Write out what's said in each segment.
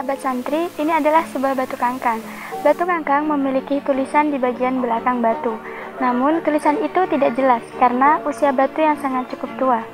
Sahabat santri, ini adalah sebuah batu kangkang. Batu kangkang memiliki tulisan di bagian belakang batu. Namun, tulisan itu tidak jelas karena usia batu yang sangat cukup tua.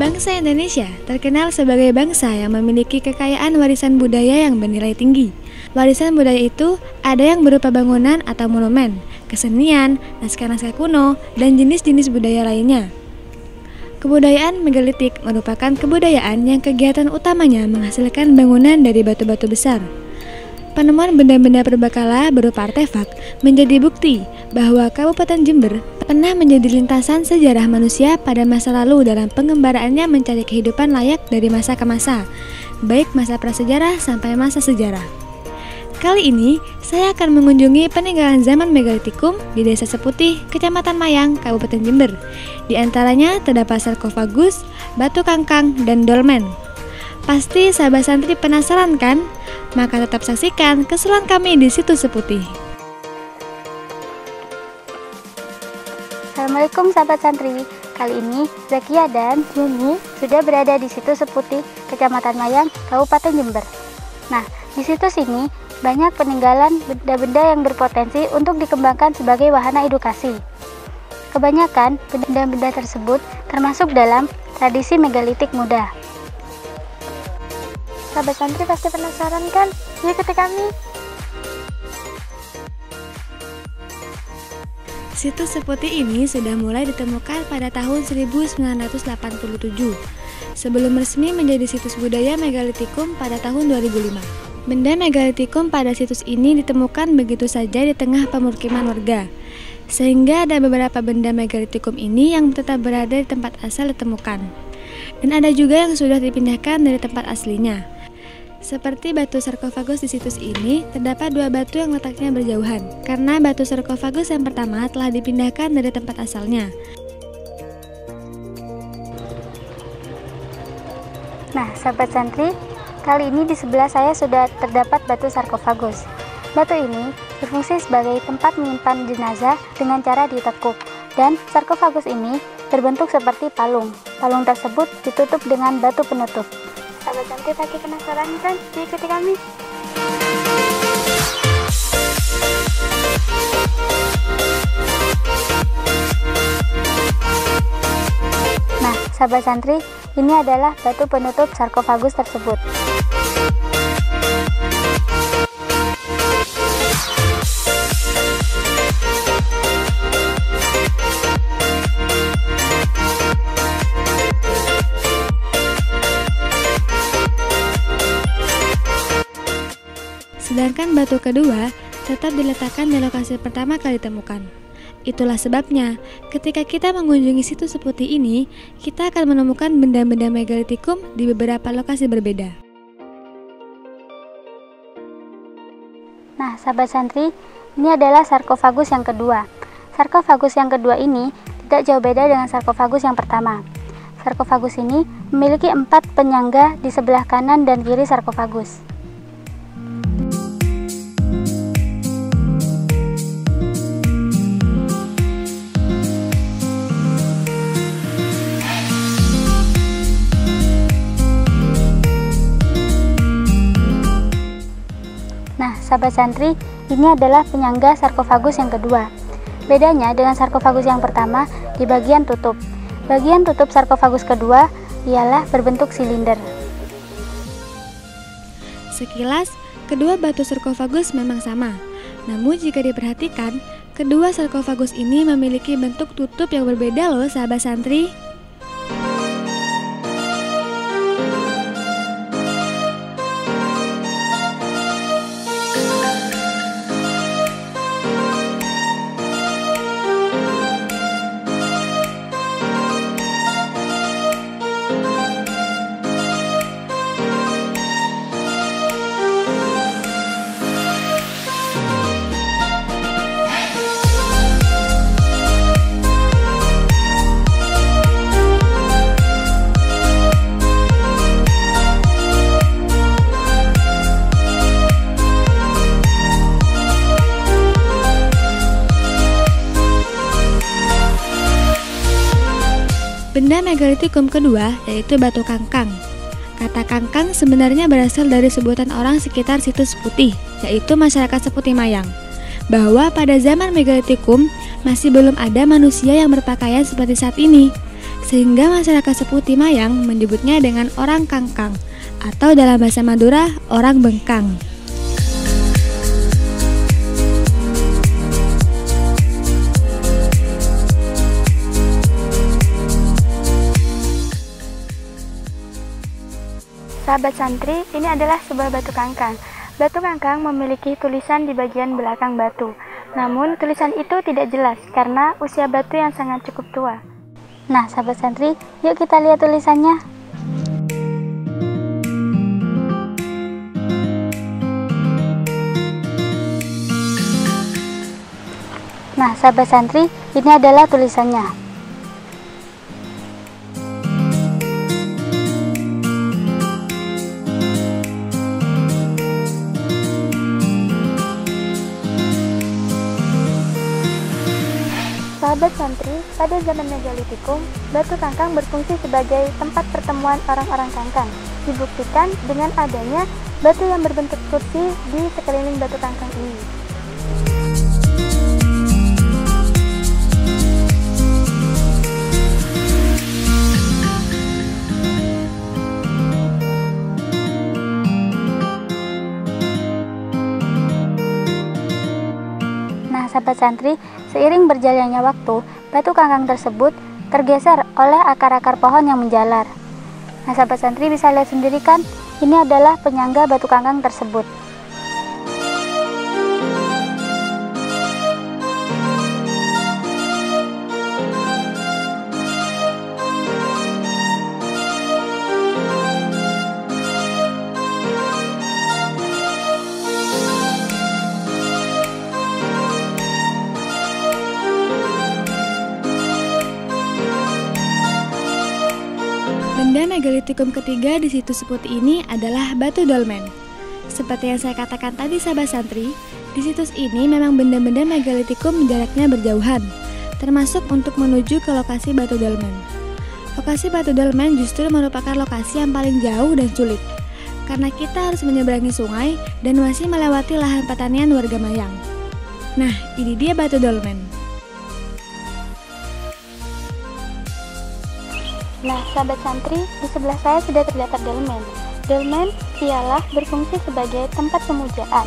Bangsa Indonesia terkenal sebagai bangsa yang memiliki kekayaan warisan budaya yang bernilai tinggi. Warisan budaya itu ada yang berupa bangunan atau monumen, kesenian, naskah-naskah kuno, dan jenis-jenis budaya lainnya. Kebudayaan megalitik merupakan kebudayaan yang kegiatan utamanya menghasilkan bangunan dari batu-batu besar. Penemuan benda-benda perbakala berupa artefak menjadi bukti bahwa Kabupaten Jember pernah menjadi lintasan sejarah manusia pada masa lalu dalam pengembaraannya mencari kehidupan layak dari masa ke masa, baik masa prasejarah sampai masa sejarah. Kali ini, saya akan mengunjungi peninggalan zaman megalitikum di Desa Seputih, Kecamatan Mayang, Kabupaten Jember. Di antaranya terdapat sarkofagus, batu kangkang, dan dolmen. Pasti sahabat santri penasaran kan? Maka tetap saksikan keseruan kami di situs Seputih. Assalamualaikum sahabat santri. Kali ini Zakia dan Yuni sudah berada di situs Seputih, Kecamatan Mayang, Kabupaten Jember. Nah, di situs ini banyak peninggalan benda-benda yang berpotensi untuk dikembangkan sebagai wahana edukasi. Kebanyakan benda-benda tersebut termasuk dalam tradisi megalitik muda. Sahabat santri pasti penasaran kan? Yuk ikuti kami! Situs seperti ini sudah mulai ditemukan pada tahun 1987 sebelum resmi menjadi situs budaya megalitikum pada tahun 2005. Benda megalitikum pada situs ini ditemukan begitu saja di tengah pemukiman warga, sehingga ada beberapa benda megalitikum ini yang tetap berada di tempat asal ditemukan. Dan ada juga yang sudah dipindahkan dari tempat aslinya. Seperti batu sarkofagus di situs ini, terdapat dua batu yang letaknya berjauhan, karena batu sarkofagus yang pertama telah dipindahkan dari tempat asalnya. Nah, sahabat santri, Kali ini di sebelah saya sudah terdapat batu sarkofagus. Batu ini berfungsi sebagai tempat menyimpan jenazah dengan cara ditekuk. Dan sarkofagus ini berbentuk seperti palung. Palung tersebut ditutup dengan batu penutup. Sahabat cantik lagi penasaran kan? Ikuti kami. Nah, sahabat santri, ini adalah batu penutup sarkofagus tersebut. Sedangkan batu kedua tetap diletakkan di lokasi pertama kali ditemukan. Itulah sebabnya, ketika kita mengunjungi situs seperti ini, kita akan menemukan benda-benda megalitikum di beberapa lokasi berbeda. Nah, sahabat santri, ini adalah sarkofagus yang kedua. Sarkofagus yang kedua ini tidak jauh beda dengan sarkofagus yang pertama. Sarkofagus ini memiliki empat penyangga di sebelah kanan dan kiri sarkofagus. Sahabat santri, ini adalah penyangga sarkofagus yang kedua. Bedanya dengan sarkofagus yang pertama di bagian tutup. Bagian tutup sarkofagus kedua ialah berbentuk silinder. Sekilas, kedua batu sarkofagus memang sama. Namun jika diperhatikan, kedua sarkofagus ini memiliki bentuk tutup yang berbeda loh sahabat santri. Benda megalitikum kedua yaitu batu kangkang. Kata kangkang sebenarnya berasal dari sebutan orang sekitar situs putih, yaitu masyarakat Seputi Mayang. Bahwa pada zaman megalitikum masih belum ada manusia yang berpakaian seperti saat ini, sehingga masyarakat Seputi Mayang menyebutnya dengan orang kangkang atau dalam bahasa Madura orang bengkang. Sahabat santri, ini adalah sebuah batu kangkang. Batu kangkang memiliki tulisan di bagian belakang batu. Namun, tulisan itu tidak jelas karena usia batu yang sangat cukup tua. Nah, sahabat santri, yuk kita lihat tulisannya. Nah, sahabat santri, ini adalah tulisannya. Sahabat santri, pada zaman Megalitikum, batu kangkang berfungsi sebagai tempat pertemuan orang-orang kangkang. Dibuktikan dengan adanya batu yang berbentuk kursi di sekeliling batu kangkang ini. Sahabat santri, seiring berjalannya waktu, batu kangkang tersebut tergeser oleh akar-akar pohon yang menjalar. Nah, sahabat santri bisa lihat sendiri kan, ini adalah penyangga batu kangkang tersebut. Megalitikum ketiga di situs putih ini adalah batu dolmen. Seperti yang saya katakan tadi sahabat santri, di situs ini memang benda-benda megalitikum jaraknya berjauhan, termasuk untuk menuju ke lokasi batu dolmen. Lokasi batu dolmen justru merupakan lokasi yang paling jauh dan sulit, karena kita harus menyeberangi sungai dan masih melewati lahan pertanian warga Mayang. Nah, ini dia batu dolmen. Nah, sahabat santri, di sebelah saya sudah terdapat dolmen. Dolmen ialah berfungsi sebagai tempat pemujaan.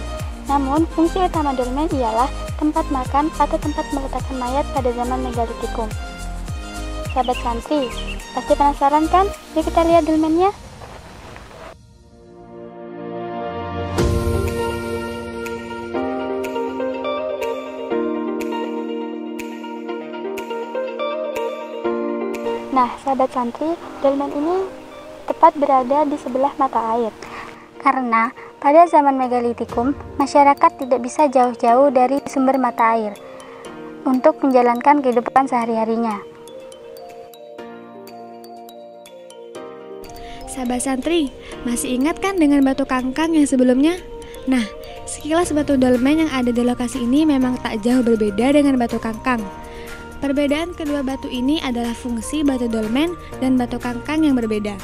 Namun, fungsi utama dolmen ialah tempat makan atau tempat meletakkan mayat pada zaman megalitikum. Sahabat santri, pasti penasaran kan? Yuk kita lihat dolmennya. Nah, sahabat santri, dolmen ini tepat berada di sebelah mata air. Karena pada zaman megalitikum, masyarakat tidak bisa jauh-jauh dari sumber mata air untuk menjalankan kehidupan sehari-harinya. Sahabat santri, masih ingat kan dengan batu kangkang yang sebelumnya? Nah, sekilas batu dolmen yang ada di lokasi ini memang tak jauh berbeda dengan batu kangkang. Perbedaan kedua batu ini adalah fungsi batu dolmen dan batu kangkang yang berbeda.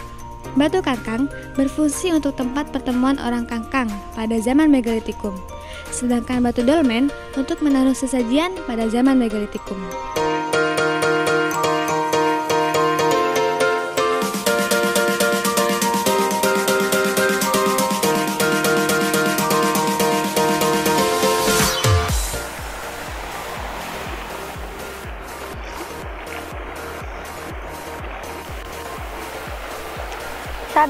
Batu kangkang berfungsi untuk tempat pertemuan orang kangkang pada zaman megalitikum, sedangkan batu dolmen untuk menaruh sesajian pada zaman megalitikum.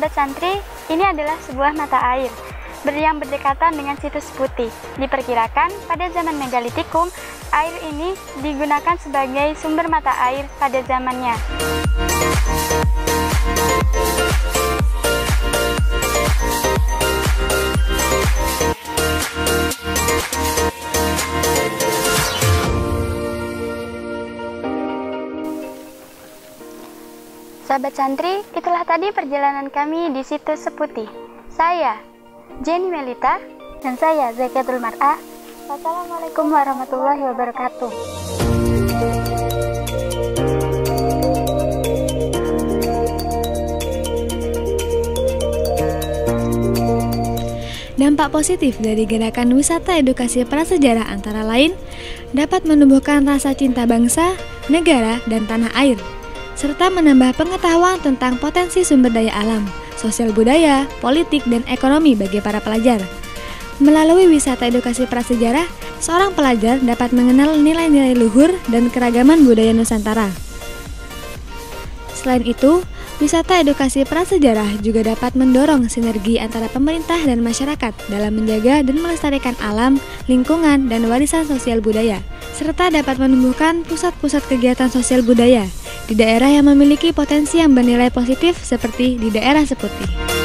Sahabat santri, ini adalah sebuah mata air yang berdekatan dengan situs putih. Diperkirakan pada zaman megalitikum, air ini digunakan sebagai sumber mata air pada zamannya. Sahabat santri, itulah tadi perjalanan kami di situs Seputih. Saya, Jenny Melita, dan saya, Zakatul Mar'ah. Wassalamualaikum warahmatullahi wabarakatuh. Dampak positif dari gerakan wisata edukasi prasejarah antara lain dapat menumbuhkan rasa cinta bangsa, negara, dan tanah air serta menambah pengetahuan tentang potensi sumber daya alam, sosial budaya, politik, dan ekonomi bagi para pelajar. Melalui wisata edukasi prasejarah, seorang pelajar dapat mengenal nilai-nilai luhur dan keragaman budaya Nusantara. Selain itu, wisata edukasi prasejarah juga dapat mendorong sinergi antara pemerintah dan masyarakat dalam menjaga dan melestarikan alam, lingkungan, dan warisan sosial budaya, serta dapat menumbuhkan pusat-pusat kegiatan sosial budaya di daerah yang memiliki potensi yang bernilai positif seperti di daerah Seputi.